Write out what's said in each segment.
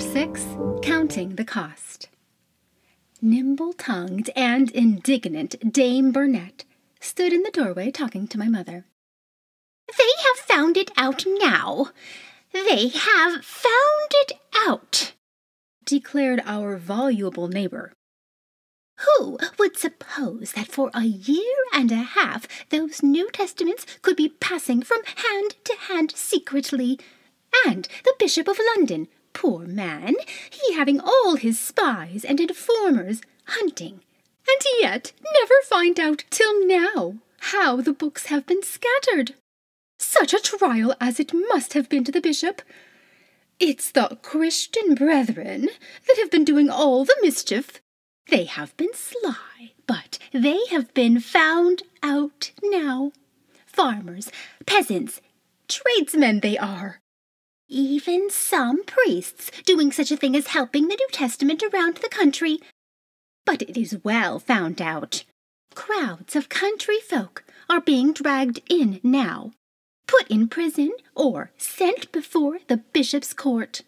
6 Counting the Cost. Nimble tongued and indignant Dame Burnett stood in the doorway talking to my mother. They have found it out now. They have found it out, declared our voluble neighbor. Who would suppose that for a year and a half those New Testaments could be passing from hand to hand secretly? And the Bishop of London, poor man, he having all his spies and informers hunting, and yet never find out till now how the books have been scattered. Such a trial as it must have been to the bishop. It's the Christian brethren that have been doing all the mischief. They have been sly, but they have been found out now. Farmers, peasants, tradesmen they are. Even some priests doing such a thing as helping the New Testament around the country. But it is well found out. Crowds of country folk are being dragged in now, put in prison, or sent before the bishop's court.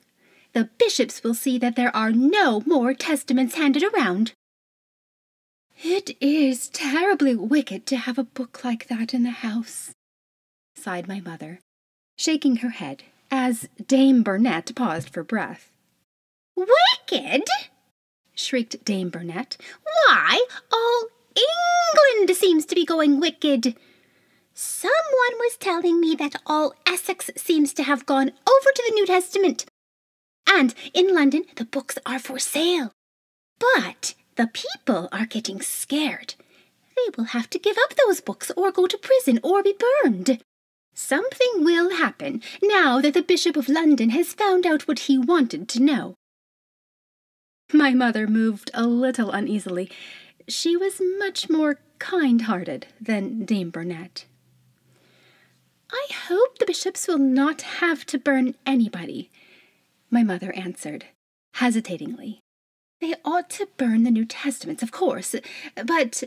The bishops will see that there are no more testaments handed around. It is terribly wicked to have a book like that in the house, sighed my mother, shaking her head as Dame Burnett paused for breath. Wicked? shrieked Dame Burnett. Why, all England seems to be going wicked. Someone was telling me that all Essex seems to have gone over to the New Testament. And in London, the books are for sale. But the people are getting scared. They will have to give up those books or go to prison or be burned. Something will happen now that the Bishop of London has found out what he wanted to know. My mother moved a little uneasily. She was much more kind hearted than Dame Burnett. I hope the bishops will not have to burn anybody, my mother answered, hesitatingly. They ought to burn the New Testaments, of course, but.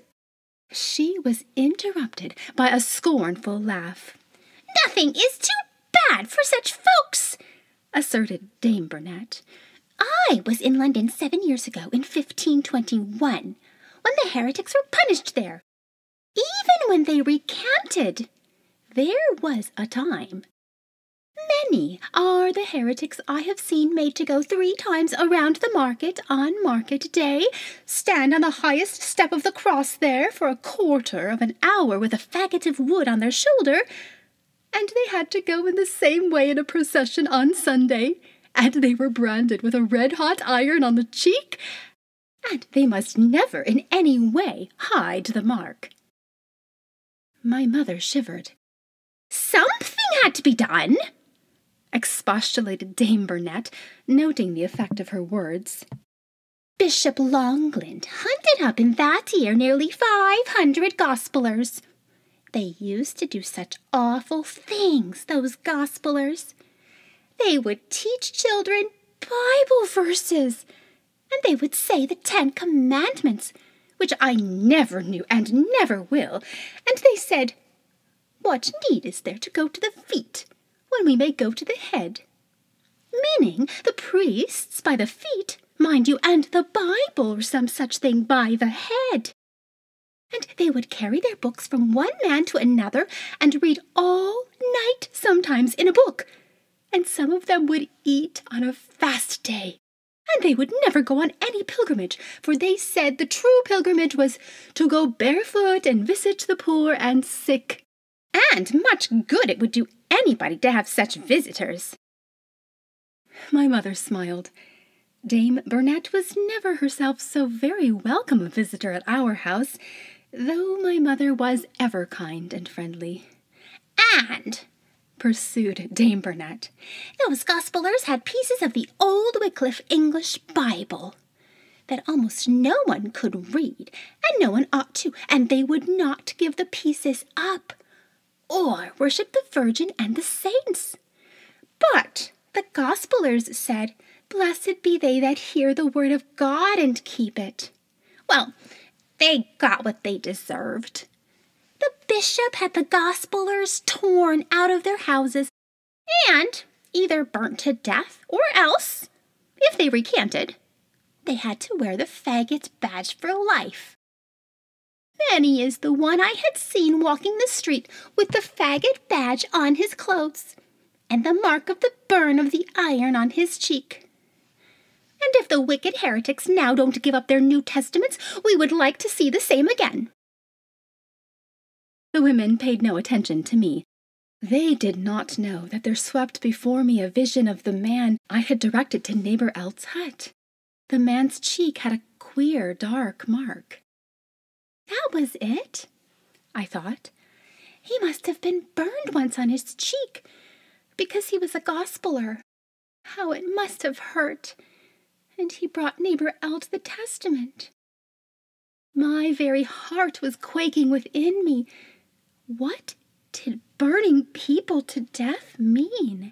She was interrupted by a scornful laugh. Nothing is too bad for such folks, asserted Dame Burnett. I was in London seven years ago in 1521, when the heretics were punished there. Even when they recanted, there was a time. Many are the heretics I have seen made to go three times around the market on market day, stand on the highest step of the cross there for a quarter of an hour with a faggot of wood on their shoulder, and they had to go in the same way in a procession on Sunday, and they were branded with a red hot iron on the cheek, and they must never in any way hide the mark. My mother shivered. Something had to be done, expostulated Dame Burnett, noting the effect of her words. Bishop Longland hunted up in that year nearly five hundred gospelers. They used to do such awful things, those gospelers. They would teach children Bible verses, and they would say the Ten Commandments, which I never knew and never will, and they said, What need is there to go to the feet when we may go to the head? Meaning the priests by the feet, mind you, and the Bible or some such thing by the head and they would carry their books from one man to another and read all night sometimes in a book. And some of them would eat on a fast day. And they would never go on any pilgrimage, for they said the true pilgrimage was to go barefoot and visit the poor and sick. And much good it would do anybody to have such visitors. My mother smiled. Dame Burnett was never herself so very welcome a visitor at our house, though my mother was ever kind and friendly. And, pursued Dame Burnett, those gospelers had pieces of the old Wycliffe English Bible that almost no one could read, and no one ought to, and they would not give the pieces up, or worship the Virgin and the saints. But the gospelers said, Blessed be they that hear the word of God and keep it. Well, they got what they deserved. The bishop had the gospelers torn out of their houses and either burnt to death or else, if they recanted, they had to wear the faggot badge for life. Fanny is the one I had seen walking the street with the faggot badge on his clothes and the mark of the burn of the iron on his cheek. And if the wicked heretics now don't give up their New Testaments, we would like to see the same again. The women paid no attention to me. They did not know that there swept before me a vision of the man I had directed to neighbor Eld's hut. The man's cheek had a queer dark mark. That was it, I thought. He must have been burned once on his cheek because he was a gospeler. How it must have hurt! And he brought neighbor Eld the Testament. My very heart was quaking within me. What did burning people to death mean?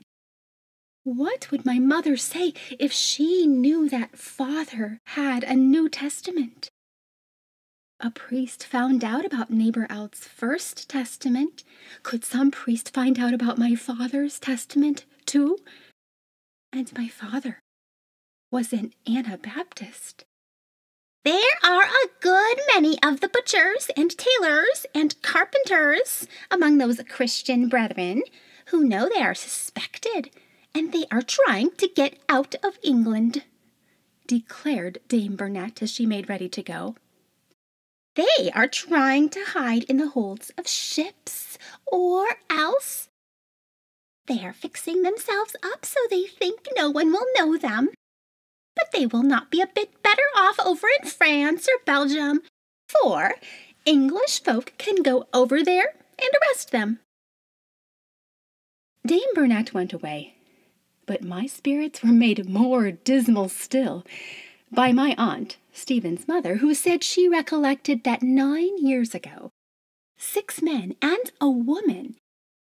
What would my mother say if she knew that father had a New Testament? A priest found out about neighbor Eld's first testament. Could some priest find out about my father's testament too? And my father was an Anabaptist. There are a good many of the butchers and tailors and carpenters among those Christian brethren who know they are suspected, and they are trying to get out of England, declared Dame Burnett as she made ready to go. They are trying to hide in the holds of ships, or else they are fixing themselves up so they think no one will know them. But they will not be a bit better off over in France or Belgium, for English folk can go over there and arrest them. Dame Burnett went away, but my spirits were made more dismal still by my aunt, Stephen's mother, who said she recollected that nine years ago, six men and a woman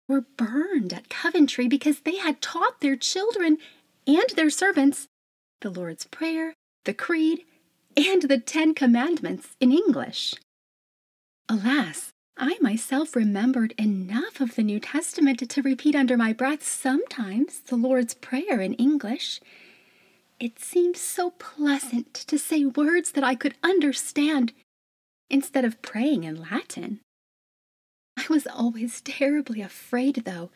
were burned at Coventry because they had taught their children and their servants the Lord's Prayer, the Creed, and the Ten Commandments in English. Alas, I myself remembered enough of the New Testament to repeat under my breath sometimes the Lord's Prayer in English it seemed so pleasant to say words that I could understand instead of praying in Latin. I was always terribly afraid, though,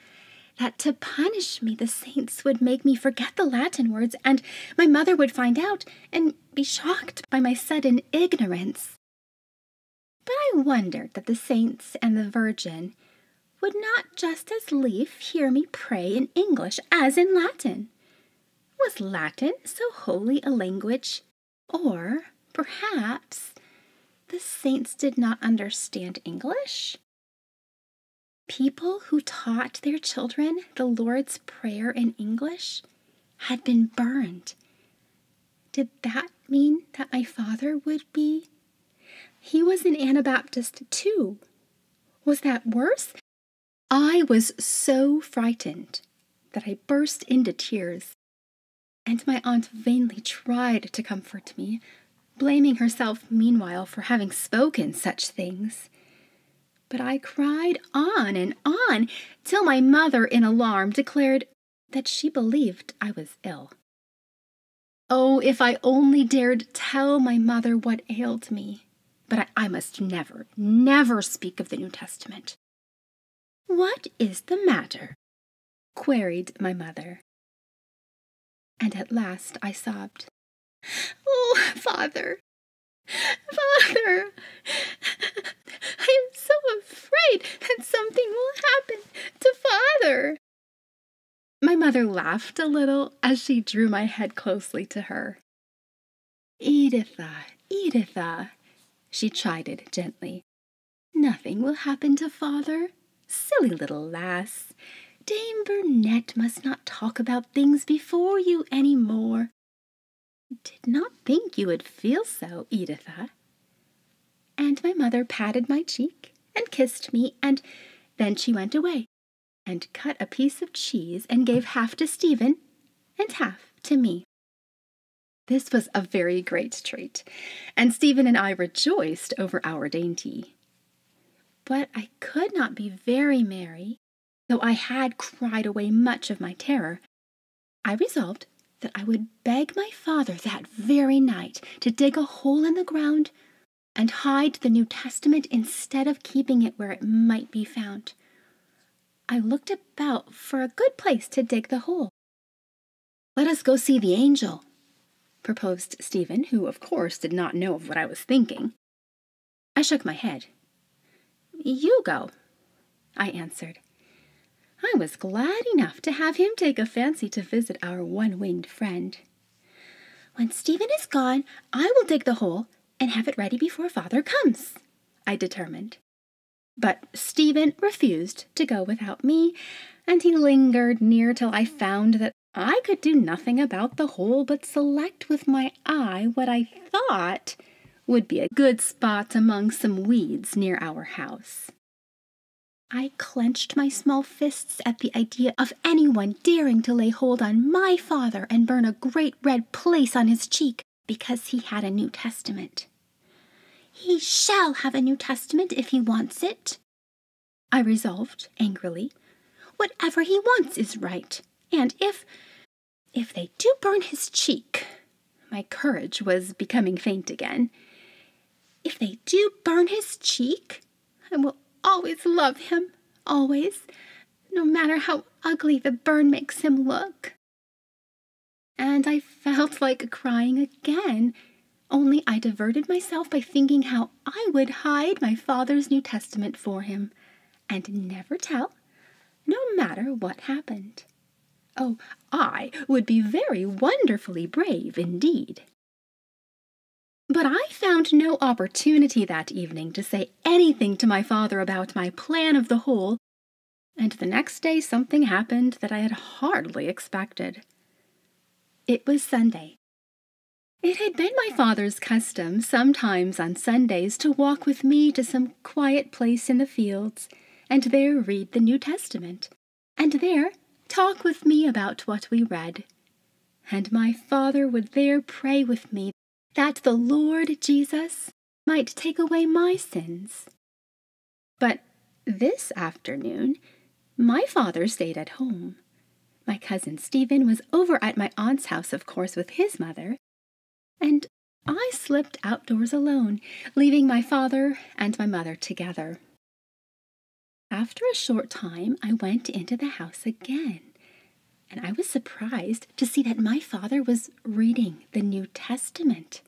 that to punish me the saints would make me forget the Latin words, and my mother would find out and be shocked by my sudden ignorance. But I wondered that the saints and the Virgin would not just as lief hear me pray in English as in Latin. Was Latin so holy a language? Or, perhaps, the saints did not understand English? People who taught their children the Lord's Prayer in English had been burned. Did that mean that my father would be? He was an Anabaptist too. Was that worse? I was so frightened that I burst into tears and my aunt vainly tried to comfort me, blaming herself meanwhile for having spoken such things. But I cried on and on till my mother, in alarm, declared that she believed I was ill. Oh, if I only dared tell my mother what ailed me! But I, I must never, never speak of the New Testament. What is the matter? queried my mother and at last I sobbed. Oh, father, father, I am so afraid that something will happen to father. My mother laughed a little as she drew my head closely to her. Editha, Editha, she chided gently. Nothing will happen to father. Silly little lass. Dame Burnett must not talk about things before you any more. Did not think you would feel so, Editha. And my mother patted my cheek and kissed me, and then she went away and cut a piece of cheese and gave half to Stephen and half to me. This was a very great treat, and Stephen and I rejoiced over our dainty. But I could not be very merry Though I had cried away much of my terror, I resolved that I would beg my father that very night to dig a hole in the ground and hide the New Testament instead of keeping it where it might be found. I looked about for a good place to dig the hole. Let us go see the angel, proposed Stephen, who, of course, did not know of what I was thinking. I shook my head. You go, I answered. I was glad enough to have him take a fancy to visit our one winged friend. When Stephen is gone, I will dig the hole and have it ready before father comes, I determined. But Stephen refused to go without me, and he lingered near till I found that I could do nothing about the hole but select with my eye what I thought would be a good spot among some weeds near our house. I clenched my small fists at the idea of anyone daring to lay hold on my father and burn a great red place on his cheek because he had a New Testament. He shall have a New Testament if he wants it, I resolved angrily. Whatever he wants is right, and if if they do burn his cheek, my courage was becoming faint again. If they do burn his cheek, I will always love him, always, no matter how ugly the burn makes him look. And I felt like crying again, only I diverted myself by thinking how I would hide my father's New Testament for him and never tell, no matter what happened. Oh, I would be very wonderfully brave indeed. But I found no opportunity that evening to say anything to my father about my plan of the hole, and the next day something happened that I had hardly expected. It was Sunday. It had been my father's custom sometimes on Sundays to walk with me to some quiet place in the fields and there read the New Testament, and there talk with me about what we read. And my father would there pray with me that the Lord Jesus might take away my sins. But this afternoon, my father stayed at home. My cousin Stephen was over at my aunt's house, of course, with his mother, and I slipped outdoors alone, leaving my father and my mother together. After a short time, I went into the house again, and I was surprised to see that my father was reading the New Testament.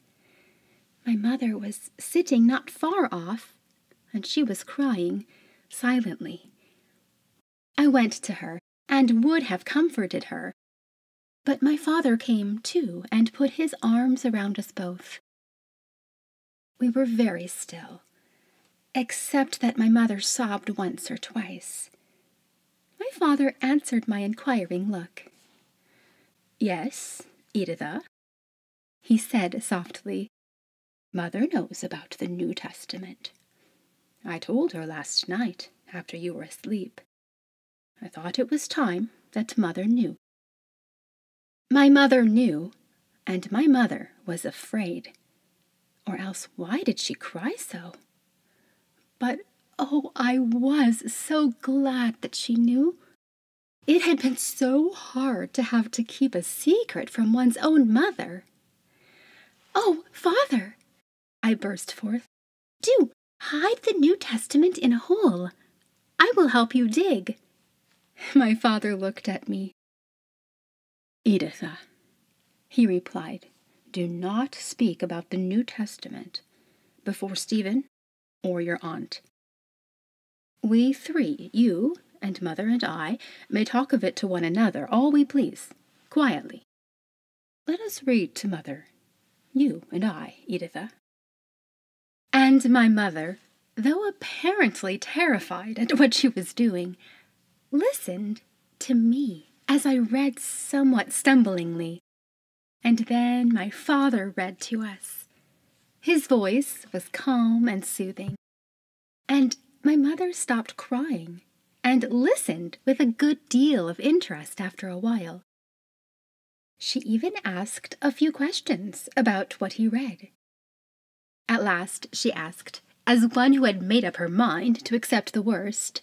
My mother was sitting not far off, and she was crying silently. I went to her and would have comforted her, but my father came too and put his arms around us both. We were very still, except that my mother sobbed once or twice. My father answered my inquiring look. Yes, Editha, he said softly. Mother knows about the New Testament. I told her last night after you were asleep. I thought it was time that Mother knew. My mother knew, and my mother was afraid. Or else why did she cry so? But oh, I was so glad that she knew. It had been so hard to have to keep a secret from one's own mother. Oh, father, I burst forth, do hide the New Testament in a hole. I will help you dig. My father looked at me. Editha, he replied, do not speak about the New Testament before Stephen or your aunt. We three, you and mother and I, may talk of it to one another all we please, quietly. Let us read to mother, you and I, Editha. And my mother, though apparently terrified at what she was doing, listened to me as I read somewhat stumblingly. And then my father read to us. His voice was calm and soothing, and my mother stopped crying and listened with a good deal of interest after a while. She even asked a few questions about what he read. At last she asked, as one who had made up her mind to accept the worst,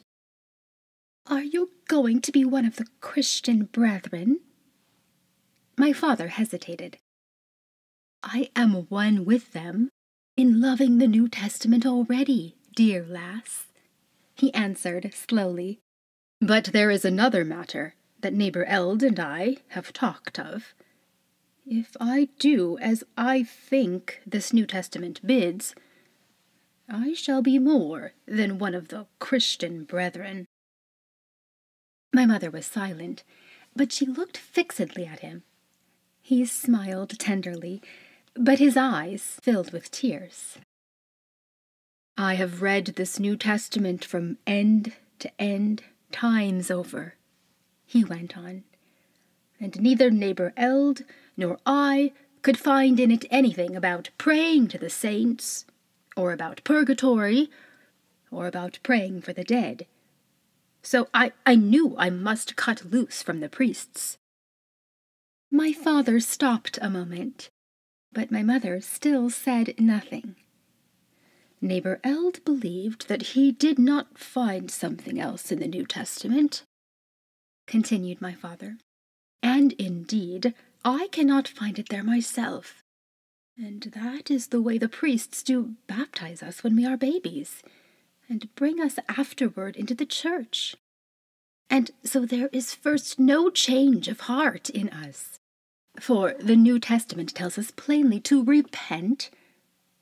Are you going to be one of the Christian brethren? My father hesitated. I am one with them in loving the New Testament already, dear lass, he answered slowly. But there is another matter that neighbor Eld and I have talked of. If I do as I think this New Testament bids, I shall be more than one of the Christian brethren. My mother was silent, but she looked fixedly at him. He smiled tenderly, but his eyes filled with tears. I have read this New Testament from end to end times over, he went on, and neither neighbor Eld nor I could find in it anything about praying to the saints or about purgatory, or about praying for the dead. So I, I knew I must cut loose from the priests. My father stopped a moment, but my mother still said nothing. Neighbor Eld believed that he did not find something else in the New Testament, continued my father. And indeed, I cannot find it there myself. And that is the way the priests do baptize us when we are babies, and bring us afterward into the church. And so there is first no change of heart in us. For the New Testament tells us plainly to repent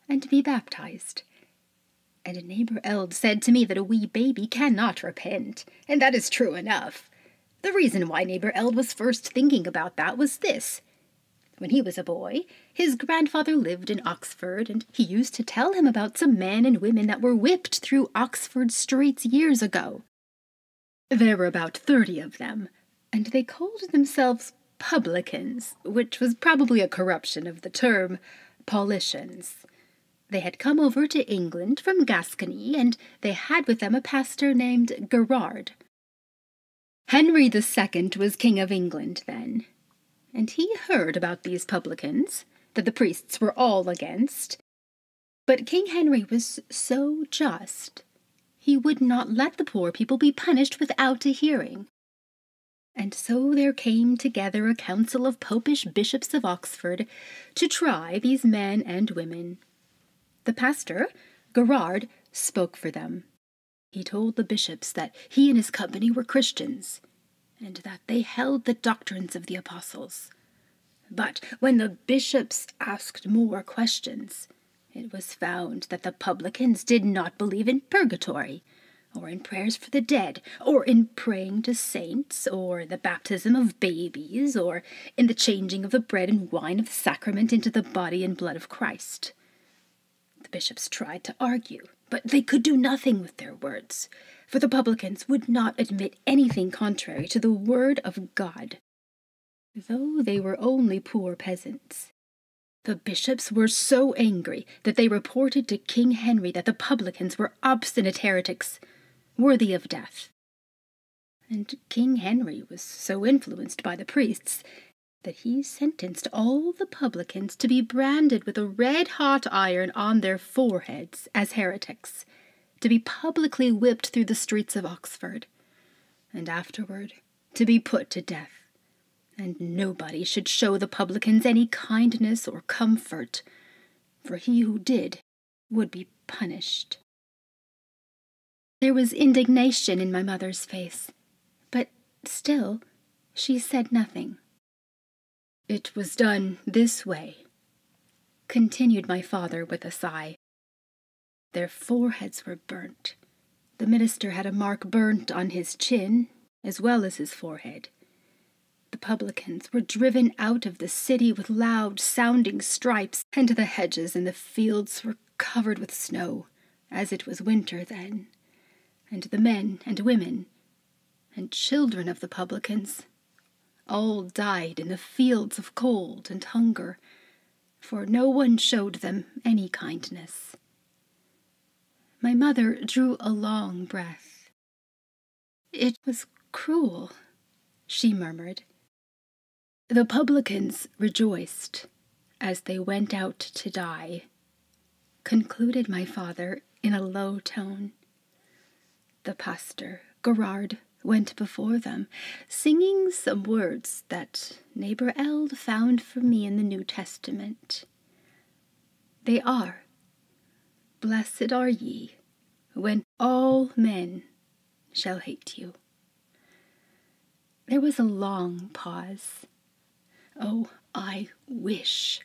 and be baptized. And a neighbor Eld said to me that a wee baby cannot repent, and that is true enough. The reason why neighbor Eld was first thinking about that was this when he was a boy, his grandfather lived in Oxford, and he used to tell him about some men and women that were whipped through Oxford streets years ago. There were about thirty of them, and they called themselves publicans, which was probably a corruption of the term Paulicians. They had come over to England from Gascony, and they had with them a pastor named Gerard. Henry the Second was King of England then, and he heard about these publicans, that the priests were all against. But King Henry was so just, he would not let the poor people be punished without a hearing. And so there came together a council of popish bishops of Oxford to try these men and women. The pastor, Gerard, spoke for them. He told the bishops that he and his company were Christians, and that they held the doctrines of the apostles. But when the bishops asked more questions, it was found that the publicans did not believe in purgatory, or in prayers for the dead, or in praying to saints, or the baptism of babies, or in the changing of the bread and wine of the sacrament into the body and blood of Christ. The bishops tried to argue, but they could do nothing with their words for the publicans would not admit anything contrary to the word of God, though they were only poor peasants. The bishops were so angry that they reported to King Henry that the publicans were obstinate heretics, worthy of death. And King Henry was so influenced by the priests that he sentenced all the publicans to be branded with a red hot iron on their foreheads as heretics to be publicly whipped through the streets of Oxford, and afterward to be put to death. And nobody should show the publicans any kindness or comfort, for he who did would be punished. There was indignation in my mother's face, but still she said nothing. It was done this way, continued my father with a sigh. Their foreheads were burnt. The minister had a mark burnt on his chin, as well as his forehead. The publicans were driven out of the city with loud sounding stripes, and the hedges and the fields were covered with snow, as it was winter then. And the men and women and children of the publicans all died in the fields of cold and hunger, for no one showed them any kindness. My mother drew a long breath. It was cruel, she murmured. The publicans rejoiced as they went out to die, concluded my father in a low tone. The pastor, Gerard, went before them, singing some words that neighbor Eld found for me in the New Testament. They are, Blessed are ye when all men shall hate you. There was a long pause. Oh, I wish,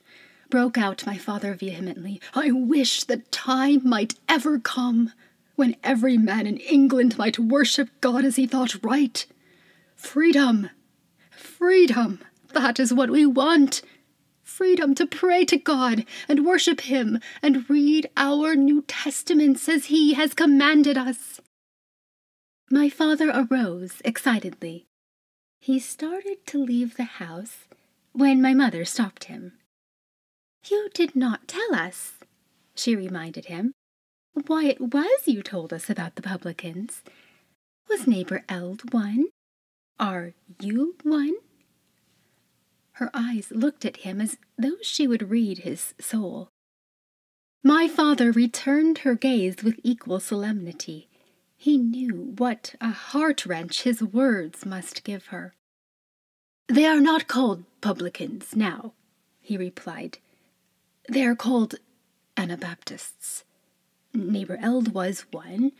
broke out my father vehemently, I wish the time might ever come when every man in England might worship God as he thought right. Freedom! Freedom! That is what we want. Freedom to pray to God and worship Him and read our New Testaments as He has commanded us. My father arose excitedly. He started to leave the house when my mother stopped him. You did not tell us, she reminded him, why it was you told us about the publicans. Was neighbor Eld one? Are you one? Her eyes looked at him as though she would read his soul. My father returned her gaze with equal solemnity. He knew what a heart wrench his words must give her. They are not called publicans now, he replied. They are called Anabaptists. Neighbor Eld was one.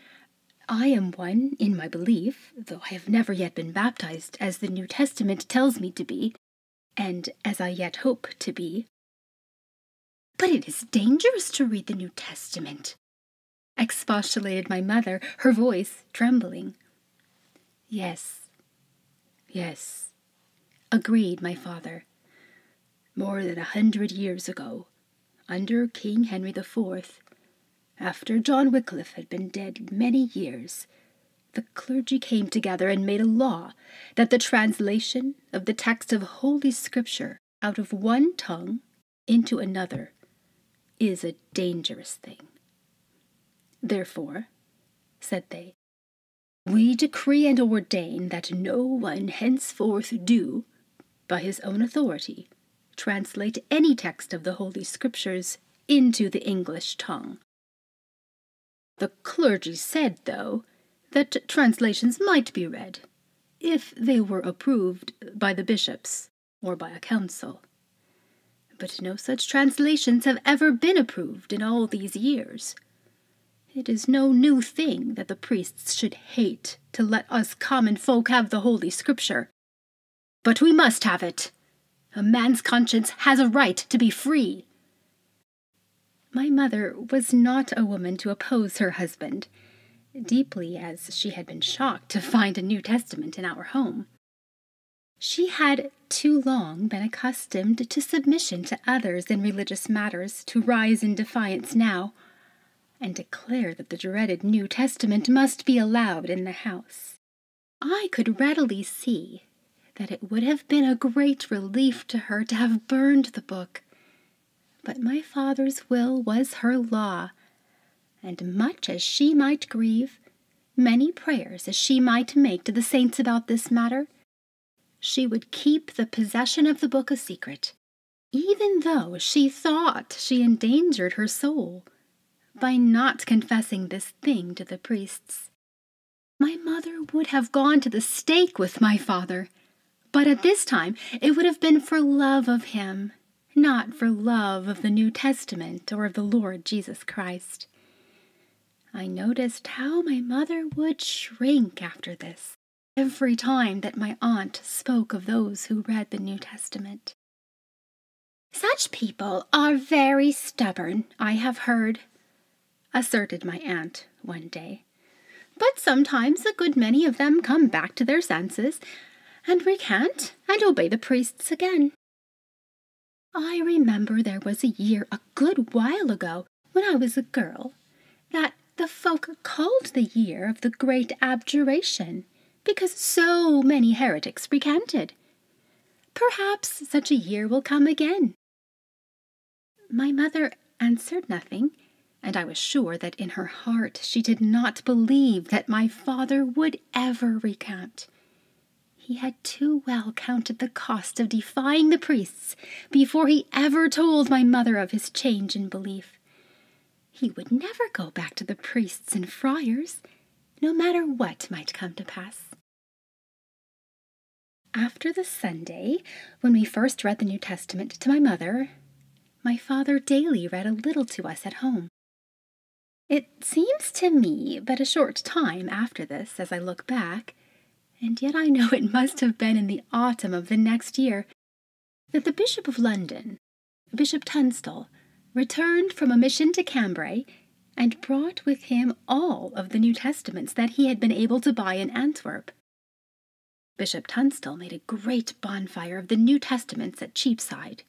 I am one in my belief, though I have never yet been baptized as the New Testament tells me to be, and as I yet hope to be. But it is dangerous to read the New Testament, expostulated my mother, her voice trembling. Yes, yes, agreed my father. More than a hundred years ago, under King Henry the Fourth, after John Wycliffe had been dead many years, the clergy came together and made a law that the translation of the text of Holy Scripture out of one tongue into another is a dangerous thing. Therefore, said they, we decree and ordain that no one henceforth do, by his own authority, translate any text of the Holy Scriptures into the English tongue. The clergy said, though, that translations might be read, if they were approved by the bishops or by a council. But no such translations have ever been approved in all these years. It is no new thing that the priests should hate to let us common folk have the Holy Scripture. But we must have it. A man's conscience has a right to be free. My mother was not a woman to oppose her husband, deeply as she had been shocked to find a New Testament in our home. She had too long been accustomed to submission to others in religious matters to rise in defiance now, and declare that the dreaded New Testament must be allowed in the house. I could readily see that it would have been a great relief to her to have burned the book but my father's will was her law, and much as she might grieve, many prayers as she might make to the saints about this matter, she would keep the possession of the book a secret, even though she thought she endangered her soul by not confessing this thing to the priests. My mother would have gone to the stake with my father, but at this time it would have been for love of him not for love of the New Testament or of the Lord Jesus Christ. I noticed how my mother would shrink after this every time that my aunt spoke of those who read the New Testament. Such people are very stubborn, I have heard, asserted my aunt one day. But sometimes a good many of them come back to their senses and recant and obey the priests again. I remember there was a year a good while ago, when I was a girl, that the folk called the year of the great abjuration, because so many heretics recanted. Perhaps such a year will come again. My mother answered nothing, and I was sure that in her heart she did not believe that my father would ever recant. He had too well counted the cost of defying the priests before he ever told my mother of his change in belief. He would never go back to the priests and friars, no matter what might come to pass. After the Sunday when we first read the New Testament to my mother, my father daily read a little to us at home. It seems to me but a short time after this as I look back, and yet I know it must have been in the autumn of the next year, that the Bishop of London, Bishop Tunstall, returned from a mission to Cambrai and brought with him all of the New Testaments that he had been able to buy in Antwerp. Bishop Tunstall made a great bonfire of the New Testaments at Cheapside.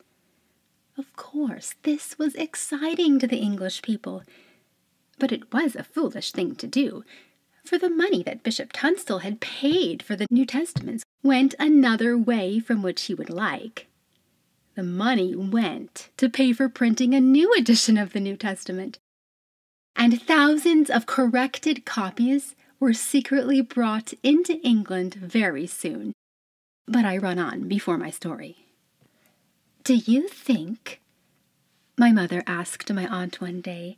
Of course, this was exciting to the English people, but it was a foolish thing to do, for the money that Bishop Tunstall had paid for the New Testaments went another way from which he would like. The money went to pay for printing a new edition of the New Testament, and thousands of corrected copies were secretly brought into England very soon. But I run on before my story. Do you think, my mother asked my aunt one day,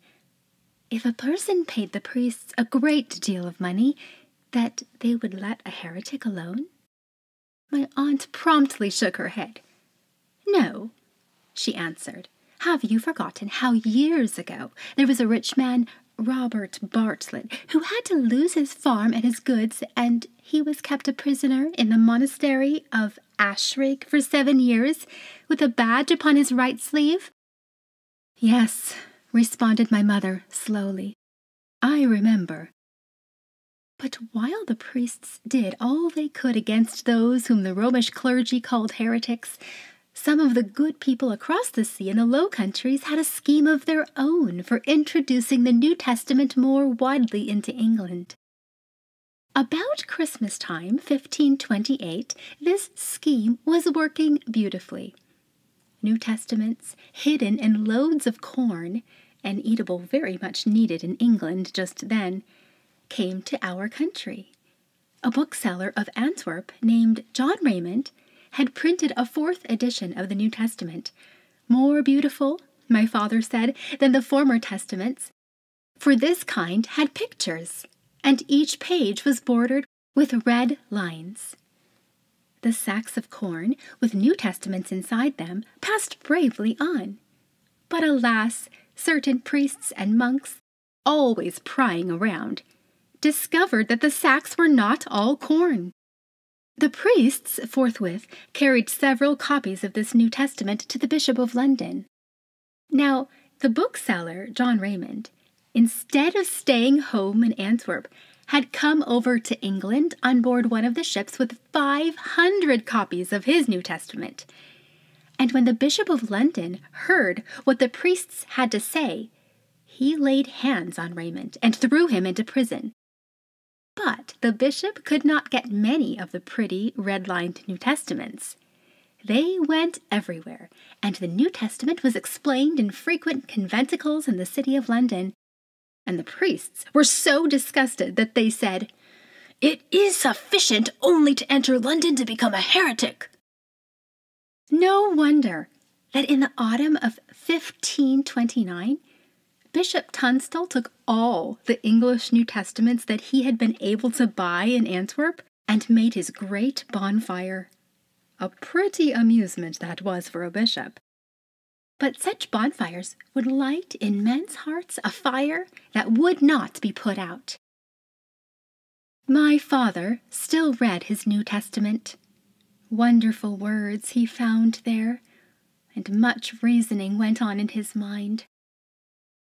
if a person paid the priests a great deal of money, that they would let a heretic alone? My aunt promptly shook her head. No, she answered. Have you forgotten how years ago there was a rich man, Robert Bartlett, who had to lose his farm and his goods, and he was kept a prisoner in the monastery of Ashridge for seven years, with a badge upon his right sleeve? Yes, responded my mother slowly. I remember. But while the priests did all they could against those whom the Romish clergy called heretics, some of the good people across the sea in the Low Countries had a scheme of their own for introducing the New Testament more widely into England. About Christmas time, 1528, this scheme was working beautifully. New Testaments, hidden in loads of corn, and eatable very much needed in England just then, came to our country. A bookseller of Antwerp named John Raymond had printed a fourth edition of the New Testament, more beautiful, my father said, than the former testaments, for this kind had pictures, and each page was bordered with red lines. The sacks of corn, with New Testaments inside them, passed bravely on. But alas, certain priests and monks, always prying around, discovered that the sacks were not all corn. The priests forthwith carried several copies of this New Testament to the Bishop of London. Now, the bookseller, John Raymond, instead of staying home in Antwerp, had come over to England on board one of the ships with 500 copies of his New Testament. And when the Bishop of London heard what the priests had to say, he laid hands on Raymond and threw him into prison. But the bishop could not get many of the pretty red lined New Testaments. They went everywhere, and the New Testament was explained in frequent conventicles in the city of London. And the priests were so disgusted that they said, It is sufficient only to enter London to become a heretic. No wonder that in the autumn of 1529, Bishop Tunstall took all the English New Testaments that he had been able to buy in Antwerp and made his great bonfire. A pretty amusement that was for a bishop. But such bonfires would light in men's hearts a fire that would not be put out. My father still read his New Testament. Wonderful words he found there, and much reasoning went on in his mind.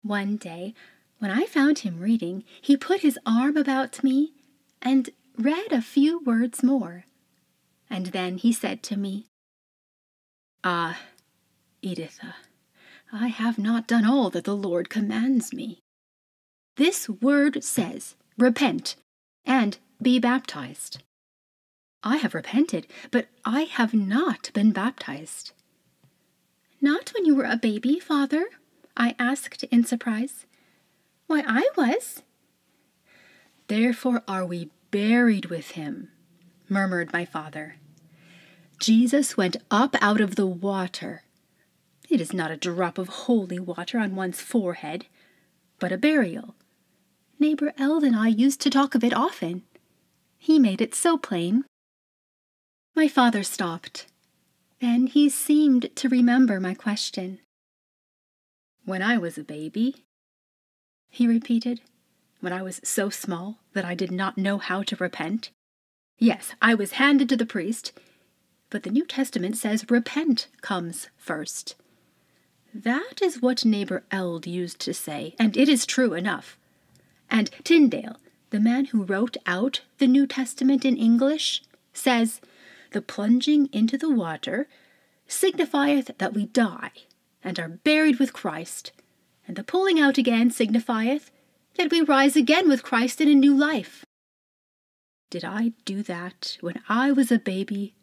One day, when I found him reading, he put his arm about me and read a few words more. And then he said to me, Ah, Editha, I have not done all that the Lord commands me. This word says, Repent and be baptized. I have repented, but I have not been baptized. Not when you were a baby, father, I asked in surprise. Why, I was. Therefore are we buried with him, murmured my father. Jesus went up out of the water. It is not a drop of holy water on one's forehead, but a burial. Neighbor Eld and I used to talk of it often. He made it so plain. My father stopped. Then he seemed to remember my question. When I was a baby, he repeated, when I was so small that I did not know how to repent. Yes, I was handed to the priest, but the New Testament says repent comes first. That is what neighbor Eld used to say, and it is true enough. And Tyndale, the man who wrote out the New Testament in English, says, The plunging into the water signifieth that we die and are buried with Christ, and the pulling out again signifieth that we rise again with Christ in a new life. Did I do that when I was a baby,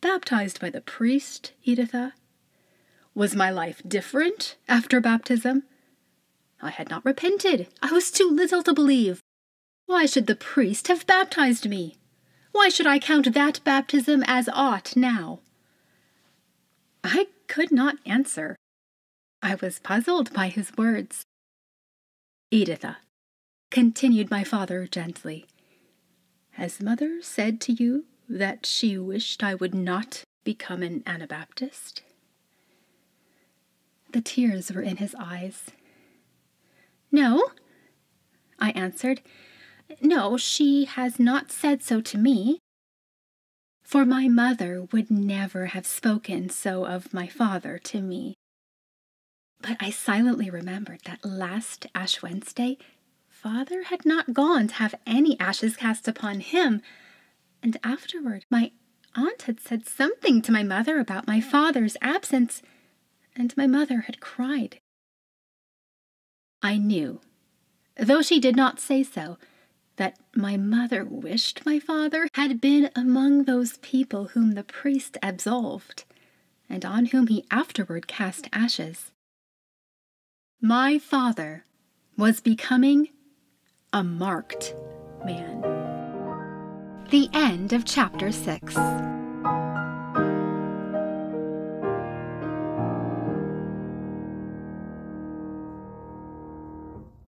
baptized by the priest, Editha? Was my life different after baptism? I had not repented. I was too little to believe. Why should the priest have baptized me? Why should I count that baptism as aught now? I could not answer. I was puzzled by his words. Editha, continued my father gently, has mother said to you that she wished I would not become an Anabaptist? The tears were in his eyes. No, I answered. No, she has not said so to me. For my mother would never have spoken so of my father to me. But I silently remembered that last Ash Wednesday, father had not gone to have any ashes cast upon him, and afterward my aunt had said something to my mother about my father's absence and my mother had cried. I knew, though she did not say so, that my mother wished my father had been among those people whom the priest absolved, and on whom he afterward cast ashes. My father was becoming a marked man. The end of chapter 6.